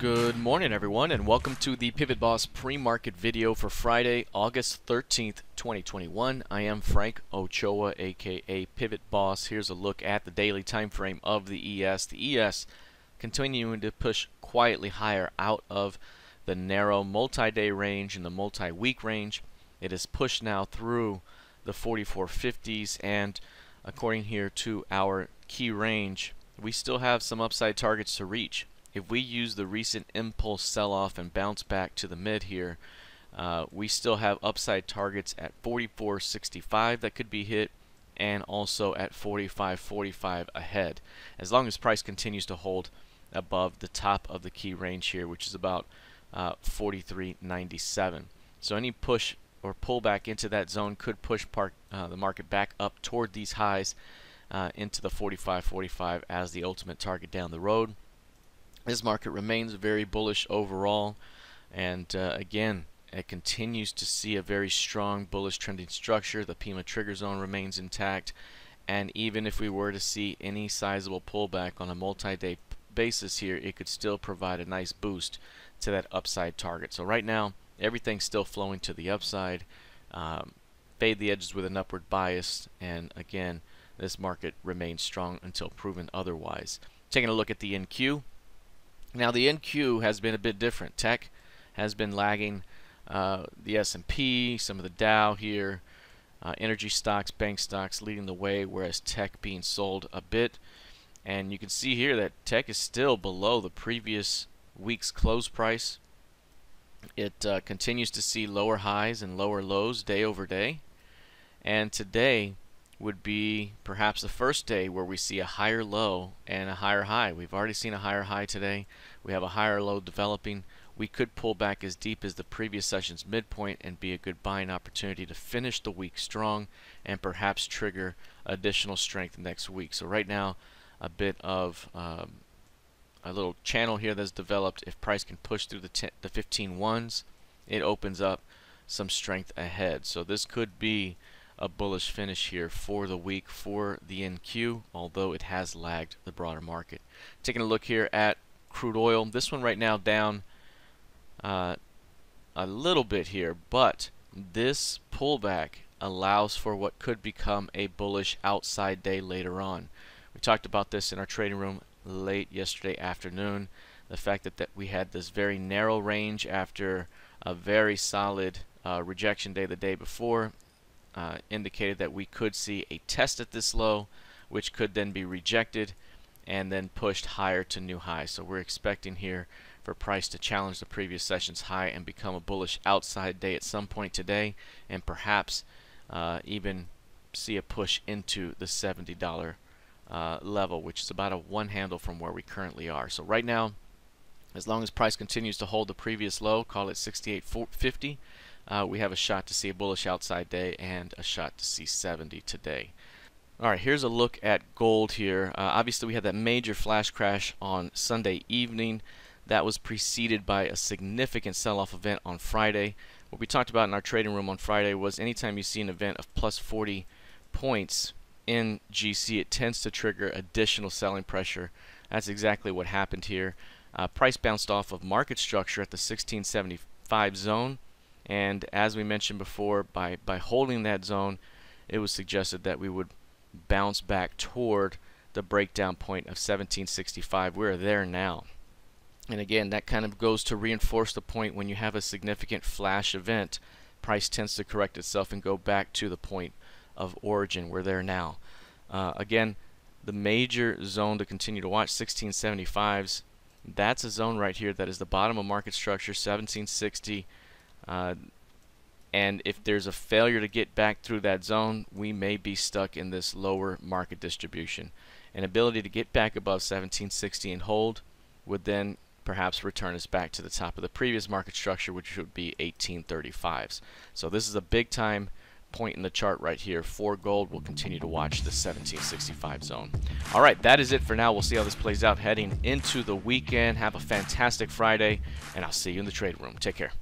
Good morning everyone and welcome to the Pivot Boss pre-market video for Friday, August 13th, 2021. I am Frank Ochoa aka Pivot Boss. Here's a look at the daily time frame of the ES. The ES continuing to push quietly higher out of the narrow multi-day range and the multi-week range. It is pushed now through the 4450s and according here to our key range, we still have some upside targets to reach if we use the recent impulse sell-off and bounce back to the mid here, uh, we still have upside targets at 44.65 that could be hit and also at 45.45 ahead. As long as price continues to hold above the top of the key range here which is about uh, 43.97 so any push or pullback into that zone could push park, uh, the market back up toward these highs uh, into the 45.45 as the ultimate target down the road this market remains very bullish overall and uh, again it continues to see a very strong bullish trending structure. The PEMA trigger zone remains intact and even if we were to see any sizable pullback on a multi-day basis here it could still provide a nice boost to that upside target. So right now everything's still flowing to the upside um, fade the edges with an upward bias and again this market remains strong until proven otherwise. Taking a look at the NQ now the NQ has been a bit different. Tech has been lagging uh, the S&P, some of the Dow here, uh, energy stocks, bank stocks leading the way, whereas tech being sold a bit. And you can see here that tech is still below the previous week's close price. It uh, continues to see lower highs and lower lows day over day. And today would be perhaps the first day where we see a higher low and a higher high. We've already seen a higher high today. We have a higher low developing. We could pull back as deep as the previous session's midpoint and be a good buying opportunity to finish the week strong and perhaps trigger additional strength next week. So right now, a bit of um, a little channel here that's developed. If price can push through the, the 15 ones, it opens up some strength ahead. So this could be a bullish finish here for the week for the NQ, although it has lagged the broader market. Taking a look here at crude oil, this one right now down uh, a little bit here, but this pullback allows for what could become a bullish outside day later on. We talked about this in our trading room late yesterday afternoon. The fact that, that we had this very narrow range after a very solid uh, rejection day the day before uh, indicated that we could see a test at this low, which could then be rejected and then pushed higher to new highs. So we're expecting here for price to challenge the previous session's high and become a bullish outside day at some point today and perhaps uh, even see a push into the $70 uh, level which is about a one handle from where we currently are. So right now as long as price continues to hold the previous low, call it 68.50, uh, we have a shot to see a bullish outside day and a shot to see 70 today. Alright, here's a look at gold here. Uh, obviously, we had that major flash crash on Sunday evening. That was preceded by a significant sell-off event on Friday. What we talked about in our trading room on Friday was anytime you see an event of plus 40 points in GC, it tends to trigger additional selling pressure. That's exactly what happened here. Uh, price bounced off of market structure at the 1675 zone and as we mentioned before by by holding that zone it was suggested that we would bounce back toward the breakdown point of 1765 we're there now. And again that kind of goes to reinforce the point when you have a significant flash event price tends to correct itself and go back to the point of origin. We're there now. Uh, again the major zone to continue to watch 1675s that's a zone right here that is the bottom of market structure 1760 uh, and if there's a failure to get back through that zone, we may be stuck in this lower market distribution. An ability to get back above 1760 and hold would then perhaps return us back to the top of the previous market structure, which would be 1835s. So this is a big time point in the chart right here for gold. We'll continue to watch the 1765 zone. All right, that is it for now. We'll see how this plays out heading into the weekend. Have a fantastic Friday, and I'll see you in the trade room. Take care.